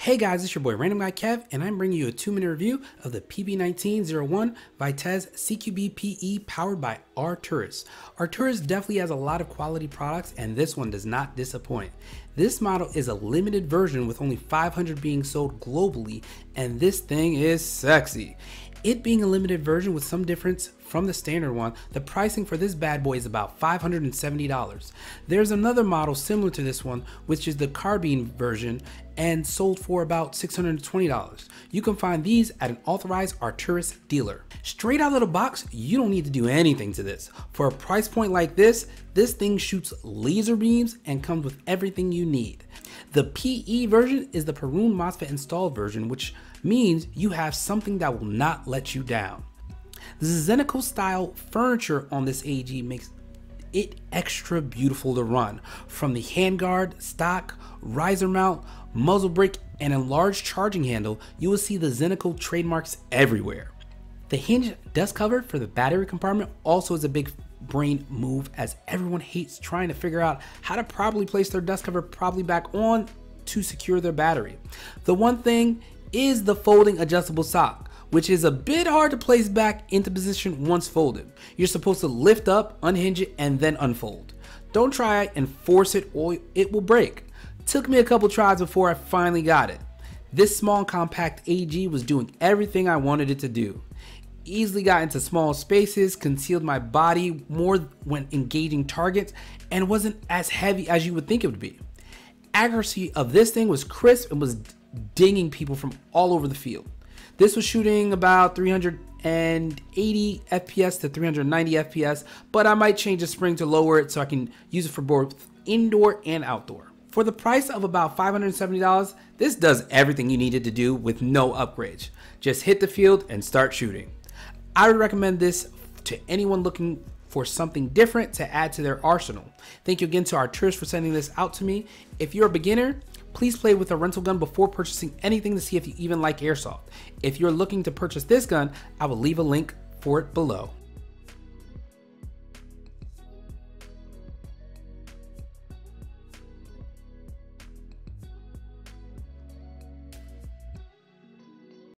Hey guys, it's your boy Random Guy Kev, and I'm bringing you a two minute review of the PP1901 Vityaz CQB PE powered by Arcturus. Arcturus definitely has a lot of quality products, and this one does not disappoint. This model is a limited version with only 500 being sold globally, and this thing is sexy. It being a limited version with some difference from the standard one, the pricing for this bad boy is about $570. There's another model similar to this one, which is the carbine version and sold for about $620. You can find these at an authorized Arcturus dealer. Straight out of the box, you don't need to do anything to this. For a price point like this, this thing shoots laser beams and comes with everything you need. The PE version is the Perun MOSFET installed version, which means you have something that will not let you down. The Zenitco style furniture on this AEG makes it extra beautiful to run. From the handguard, stock, riser mount, muzzle brake, and enlarged charging handle, you will see the Zenitco trademarks everywhere. The hinge dust cover for the battery compartment also is a big brain move as everyone hates trying to figure out how to properly place their dust cover probably back on to secure their battery. The one thing is the folding adjustable sock which is a bit hard to place back into position once folded. You're supposed to lift up, unhinge it, and then unfold. Don't try and force it or it will break. Took me a couple tries before I finally got it. This small compact AEG was doing everything I wanted it to do. Easily got into small spaces, concealed my body more when engaging targets, and wasn't as heavy as you would think it would be. Accuracy of this thing was crisp and was dinging people from all over the field. This was shooting about 380 FPS to 390 FPS, but I might change the spring to lower it so I can use it for both indoor and outdoor. For the price of about $570, this does everything you needed to do with no upgrades. Just hit the field and start shooting. I would recommend this to anyone looking for something different to add to their arsenal. Thank you again to our Arcturus for sending this out to me. If you're a beginner, please play with a rental gun before purchasing anything to see if you even like airsoft. If you're looking to purchase this gun, I will leave a link for it below.